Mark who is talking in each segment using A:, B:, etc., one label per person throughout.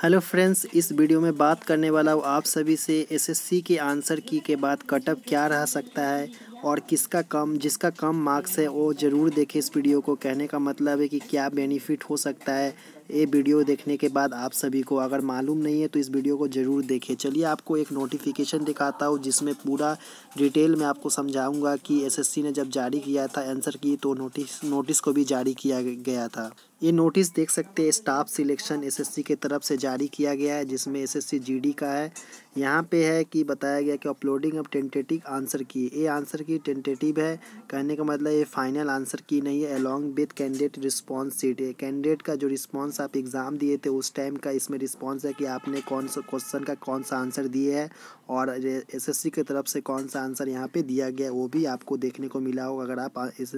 A: Hello friends, इस video में बात करने वाला हूँ आप सभी से एसएससी के आंसर की के बाद कटअप क्या रह सकता है और किसका कम, जिसका कम मार्क्स है वो ज़रूर देखें इस वीडियो को। कहने का मतलब है कि क्या बेनिफिट हो सकता है ये वीडियो देखने के बाद आप सभी को अगर मालूम नहीं है तो इस वीडियो को ज़रूर देखें चलिए आपको एक नोटिफिकेशन दिखाता हूँ, जिसमें पूरा डिटेल में आपको समझाऊँगा कि एसएससी ने जब जारी किया था आंसर की तो नोटिस नोटिस को भी जारी किया गया था। ये नोटिस देख सकते हैं स्टाफ सिलेक्शन एसएससी के तरफ़ से जारी किया गया है, जिसमें एसएससी जीडी का है यहाँ पे है कि बताया गया कि अपलोडिंग ऑफ़ टेंटेटिव आंसर की ये आंसर की टेंटेटिव है। कहने का मतलब ये फाइनल आंसर की नहीं है। Along with candidate response sheet है। कैंडिडेट का जो रिस्पॉन्स आप एग्ज़ाम दिए थे, उस टाइम का इसमें रिस्पॉन्स है कि आपने कौन सा क्वेश्चन का कौन सा आंसर दिए है और एस एस सी की तरफ़ से कौन सा आंसर यहाँ पर दिया गया वो भी आपको देखने को मिला होगा अगर आप इस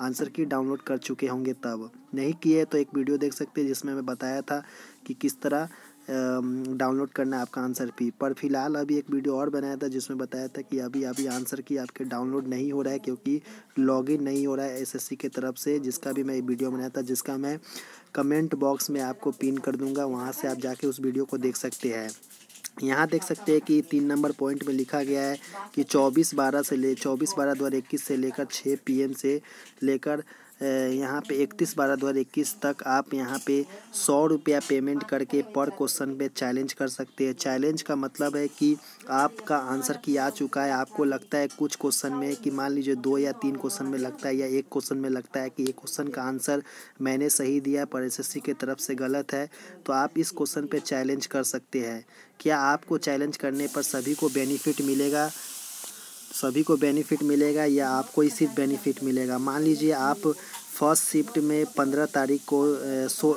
A: आंसर की डाउनलोड कर चुके होंगे तब। नहीं किए तो एक वीडियो देख सकते हैं जिसमें मैं बताया था कि किस तरह डाउनलोड करना है आपका आंसर पी पर फ़िलहाल अभी एक वीडियो और बनाया था, जिसमें बताया था कि अभी अभी आंसर की आपके डाउनलोड नहीं हो रहा है, क्योंकि लॉगिन नहीं हो रहा है एसएससी के तरफ़ से, जिसका भी मैं वीडियो बनाया था, जिसका मैं कमेंट बॉक्स में आपको पिन कर दूँगा। वहाँ से आप जाके उस वीडियो को देख सकते हैं। यहाँ देख सकते हैं कि तीन नंबर पॉइंट में लिखा गया है कि चौबीस बारह से ले, चौबीस बारह दो हज़ार इक्कीस से लेकर छः पीएम से लेकर यहाँ पे इकतीस बारह दो हज़ार इक्कीस तक आप यहाँ पे सौ रुपया पेमेंट करके पर क्वेश्चन पे चैलेंज कर सकते हैं। चैलेंज का मतलब है कि आपका आंसर की आ चुका है। आपको लगता है कुछ क्वेश्चन में कि मान लीजिए दो या तीन क्वेश्चन में लगता है या एक क्वेश्चन में लगता है कि एक क्वेश्चन का आंसर मैंने सही दिया, पर एस की तरफ़ से गलत है तो आप इस क्वेश्चन पर चैलेंज कर सकते हैं। क्या आपको चैलेंज करने पर सभी को बेनिफिट मिलेगा? सभी को बेनिफिट मिलेगा या आपको ही सिर्फ़ बेनिफिट मिलेगा। मान लीजिए आप फ़र्स्ट शिफ्ट में पंद्रह तारीख को सो,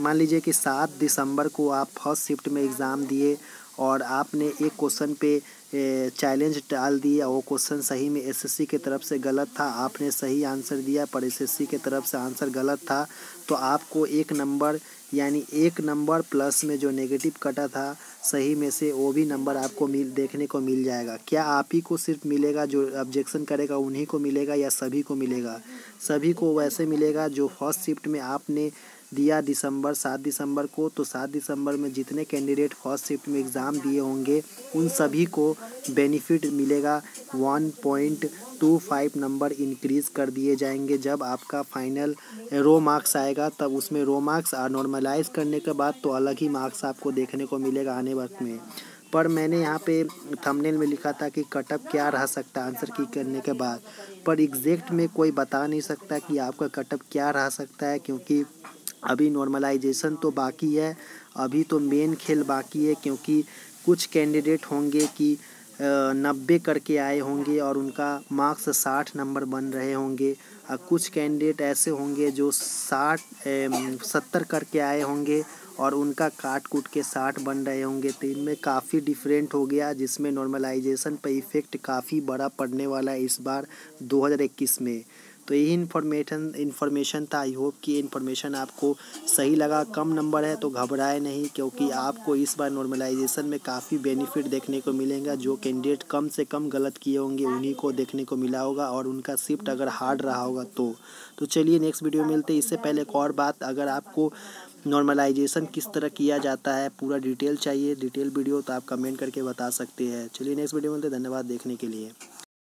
A: मान लीजिए कि सात दिसंबर को आप फ़र्स्ट शिफ्ट में एग्ज़ाम दिए और आपने एक क्वेश्चन पे चैलेंज डाल दिया। वो क्वेश्चन सही में एसएससी के तरफ़ से गलत था। आपने सही आंसर दिया, पर एसएससी के तरफ़ से आंसर गलत था। तो आपको एक नंबर यानी एक नंबर प्लस में जो नेगेटिव कटा था, सही में से वो भी नंबर आपको मिल, देखने को मिल जाएगा। क्या आप ही को सिर्फ़ मिलेगा जो ऑब्जेक्शन करेगा, उन्हीं को मिलेगा या सभी को मिलेगा? सभी को वैसे मिलेगा जो फ़र्स्ट शिफ्ट में आपने दिया दिसंबर, सात दिसंबर को तो सात दिसंबर में जितने कैंडिडेट फ़र्स्ट शिफ्ट में एग्ज़ाम दिए होंगे, उन सभी को बेनिफिट मिलेगा। One point two five number increase कर दिए जाएँगे। जब आपका फाइनल रो मार्क्स आएगा, तब उसमें रो मार्क्स नॉर्मलाइज करने के बाद तो अलग ही मार्क्स आपको देखने को मिलेगा आने वक्त में। पर मैंने यहाँ पे थंबनेल में लिखा था कि कटअप क्या रह सकता है आंसर की करने के बाद। पर एग्जैक्ट में कोई बता नहीं सकता कि आपका कटअप क्या रह सकता है, क्योंकि अभी नॉर्मलाइजेशन तो बाकी है, अभी तो मेन खेल बाकी है क्योंकि कुछ कैंडिडेट होंगे कि नब्बे करके आए होंगे और उनका मार्क्स साठ नंबर बन रहे होंगे। और कुछ कैंडिडेट ऐसे होंगे जो साठ सत्तर करके आए होंगे और उनका काट कूट के साठ बन रहे होंगे। तो इनमें काफ़ी डिफरेंट हो गया, जिसमें नॉर्मलाइजेशन पर इफ़ेक्ट काफ़ी बड़ा पड़ने वाला है इस बार 2021 में। तो यही इन्फॉर्मेशन इन्फॉर्मेशन था आई होप कि इन्फॉर्मेशन आपको सही लगा, कम नंबर है तो घबराए नहीं, क्योंकि आपको इस बार नॉर्मलाइजेशन में काफ़ी बेनिफिट देखने को मिलेगा, जो कैंडिडेट कम से कम गलत किए होंगे, उन्हीं को देखने को मिला होगा और उनका शिफ्ट अगर हार्ड रहा होगा तो। तो चलिए नेक्स्ट वीडियो मिलते इससे पहले एक और बात, अगर आपको नॉर्मलाइजेशन किस तरह किया जाता है, पूरा डिटेल चाहिए डिटेल वीडियो तो आप कमेंट करके बता सकते हैं। चलिए नेक्स्ट वीडियो मिलते धन्यवाद देखने के लिए।